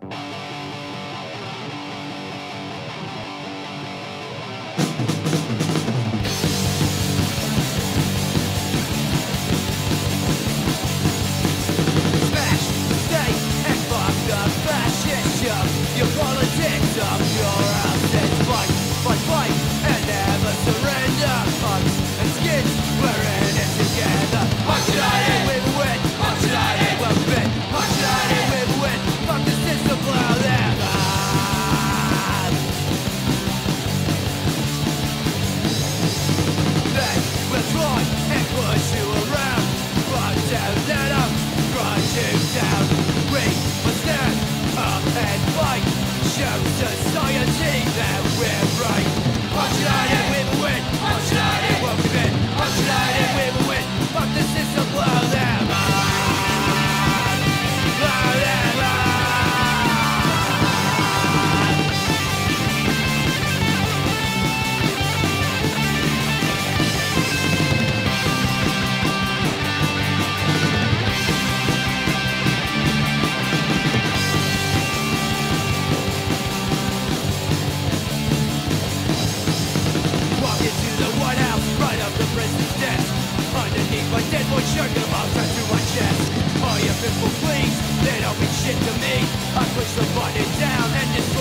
Bye.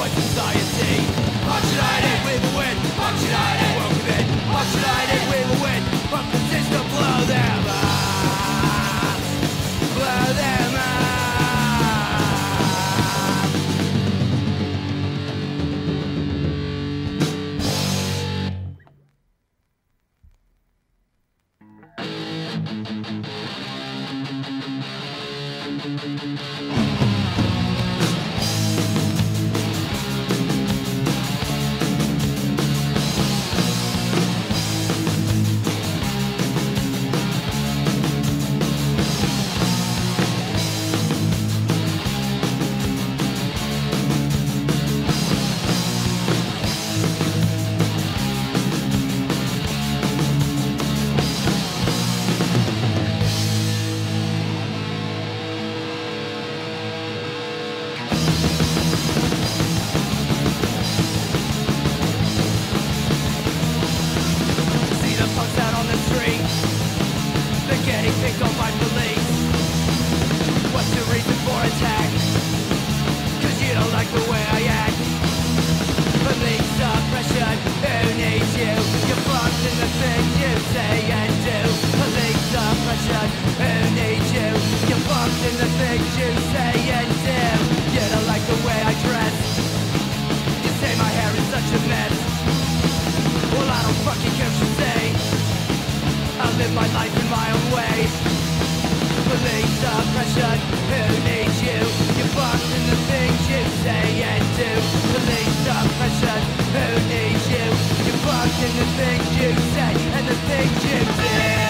what society. Much united, we will win. Much united, welcome in. Much united, we will win. getting picked on by police What's the reason for attack? Cause you don't like the way I act. Police oppression, who needs you? You're fucked in the things you say and do. Police oppression, who needs you? You're fucked in the things you say and do. You don't like the way I dress. You say my hair is such a mess. Well I don't fucking care what you say. I live my life corruption Who needs you? You're boxed in the things you say and do Police oppression Who needs you? You're boxed in the things you say and the things you do